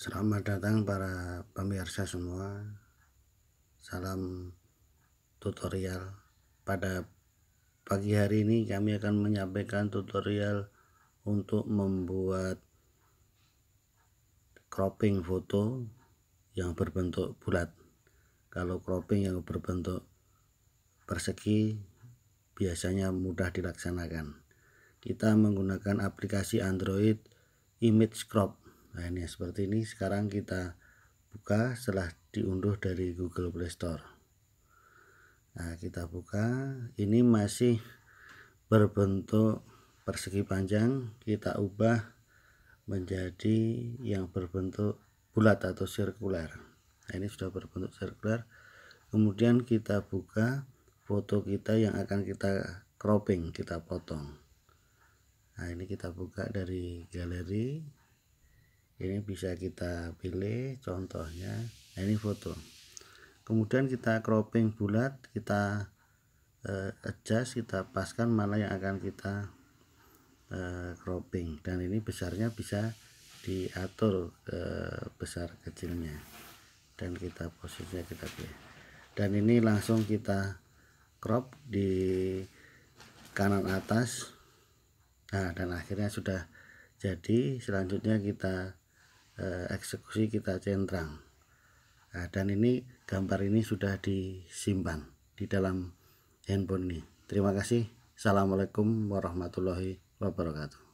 Selamat datang para pemirsa semua. Salam tutorial. Pada pagi hari ini kami akan menyampaikan tutorial untuk membuat cropping foto yang berbentuk bulat. Kalau cropping yang berbentuk persegi biasanya mudah dilaksanakan. Kita menggunakan aplikasi Android Image Crop nah ini seperti ini. Sekarang kita buka setelah diunduh dari Google Play Store. Nah kita buka. Ini masih berbentuk persegi panjang. Kita ubah menjadi yang berbentuk bulat atau sirkuler. Nah ini sudah berbentuk sirkuler. Kemudian kita buka foto kita yang akan kita cropping kita potong. Nah ini kita buka dari galeri ini bisa kita pilih contohnya nah ini foto. Kemudian kita cropping bulat kita uh, adjust kita paskan mana yang akan kita uh, cropping. Dan ini besarnya bisa diatur ke besar kecilnya. Dan kita posisinya kita pilih. Dan ini langsung kita crop di kanan atas. Nah dan akhirnya sudah jadi. Selanjutnya kita Eh, eksekusi kita centrang. Nah, dan ini gambar ini sudah disimpan di dalam handphone ini. Terima kasih. Assalamualaikum warahmatullahi wabarakatuh